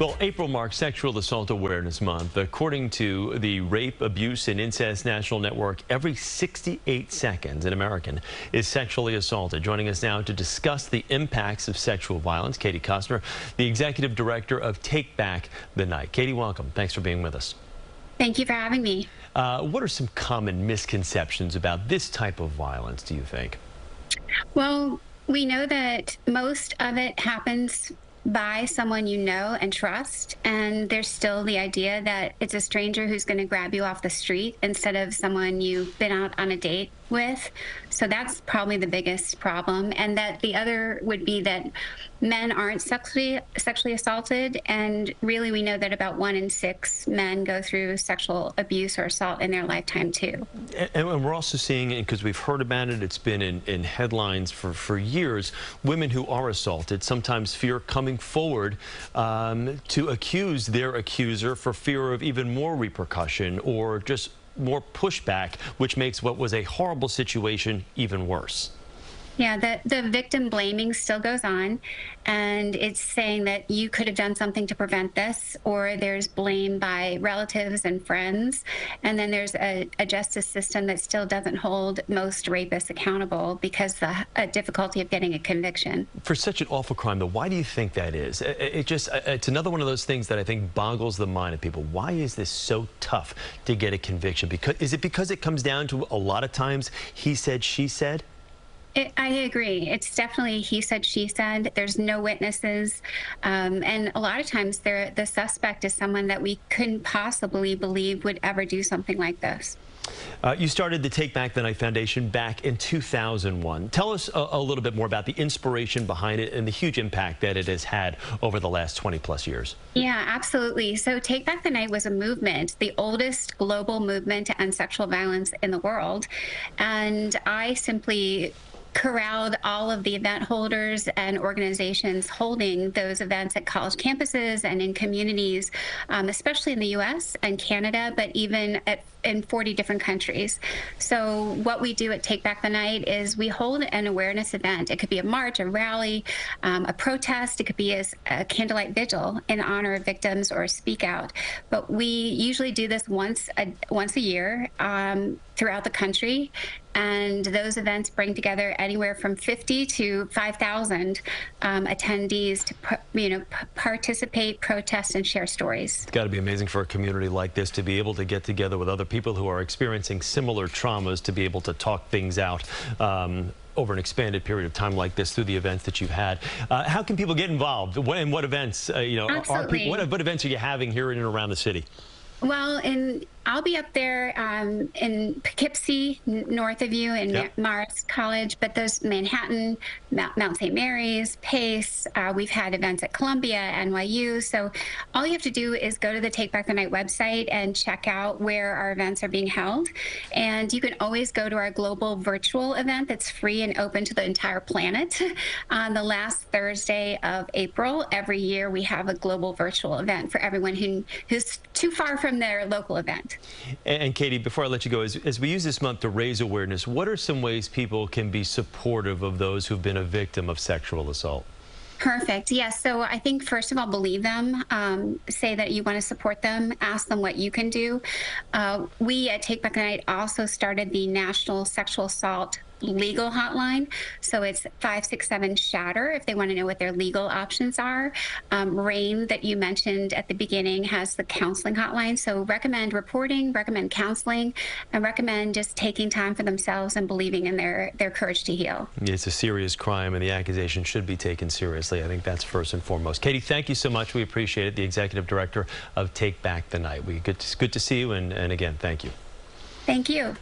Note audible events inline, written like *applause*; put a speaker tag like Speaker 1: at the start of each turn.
Speaker 1: Well, April marks Sexual Assault Awareness Month. According to the Rape, Abuse, and Incest National Network, every 68 seconds an American is sexually assaulted. Joining us now to discuss the impacts of sexual violence, Katie Koestner, the Executive Director of Take Back the Night. Katie, welcome. Thanks for being with us.
Speaker 2: Thank you for having me.
Speaker 1: Uh, what are some common misconceptions about this type of violence, do you think?
Speaker 2: Well, we know that most of it happens by someone you know and trust. And there's still the idea that it's a stranger who's going to grab you off the street instead of someone you've been out on a date with. So that's probably the biggest problem. And that the other would be that men aren't sexually sexually assaulted. And really, we know that about one in six men go through sexual abuse or assault in their lifetime, too.
Speaker 1: And, and we're also seeing, because we've heard about it, it's been in, in headlines for, for years, women who are assaulted sometimes fear coming forward um, to accuse their accuser for fear of even more repercussion or just more pushback, which makes what was a horrible situation even worse.
Speaker 2: Yeah, the, the victim blaming still goes on, and it's saying that you could have done something to prevent this, or there's blame by relatives and friends, and then there's a, a justice system that still doesn't hold most rapists accountable because the difficulty of getting a conviction.
Speaker 1: For such an awful crime, though, why do you think that is? It, it just it's another one of those things that I think boggles the mind of people. Why is this so tough to get a conviction? Because is it because it comes down to a lot of times he said, she said?
Speaker 2: It, I agree. It's definitely he said, she said. There's no witnesses. Um, and a lot of times the suspect is someone that we couldn't possibly believe would ever do something like this.
Speaker 1: Uh, you started the Take Back the Night Foundation back in 2001. Tell us a, a, little bit more about the inspiration behind it and the huge impact that it has had over the last 20 plus years.
Speaker 2: Yeah, absolutely. So Take Back the Night was a movement, the oldest global movement to end sexual violence in the world. And I simply corralled all of the event holders and organizations holding those events at college campuses and in communities, um, especially in the US and Canada, but even at, in 40 different countries. So, what we do at Take Back the Night is we hold an awareness event. It could be a march, a rally, um, a protest, it could be a, a, candlelight vigil in honor of victims or a speak out. But we usually do this once a, once a year um, throughout the country and those events bring together anywhere from 50 to 5,000 um, attendees to you know participate, protest, and share stories.
Speaker 1: It's got to be amazing for a community like this to be able to get together with other people who are experiencing similar traumas to be able to talk things out. Um, over an expanded period of time like this through the events that you've had. Uh, how can people get involved? When, what events, uh, you know,
Speaker 2: Absolutely.
Speaker 1: are people, what, what events are you having here in and around the city?
Speaker 2: Well, in I'll be up there um, in Poughkeepsie, north of you, in yep. Marist College, but those Manhattan, Mount, Mount St. Mary's, Pace. Uh, we've had events at Columbia, NYU. So all you have to do is go to the Take Back the Night website and check out where our events are being held. And you can always go to our global virtual event that's free and open to the entire planet. *laughs* On the last Thursday of April, every year we have a global virtual event for everyone who, who's too far from their local event.
Speaker 1: And, Katie, before I let you go, as, as, we use this month to raise awareness, what are some ways people can be supportive of those who've been a victim of sexual assault?
Speaker 2: Perfect. Yes. So I think, first of all, believe them. Um, say that you want to support them. Ask them what you can do. Uh, we at Take Back the Night also started the National Sexual Assault legal hotline. So it's 567 Shatter if they want to know what their legal options are. Um, RAINN, that you mentioned at the beginning, has the counseling hotline. So recommend reporting, recommend counseling, and recommend just taking time for themselves and believing in their, their courage to heal.
Speaker 1: It's a serious crime, and the accusation should be taken seriously. I think that's first and foremost. Katie, thank you so much. We appreciate it. The executive director of Take Back the Night. We good to, good to see you, and, and again, thank you.
Speaker 2: Thank you.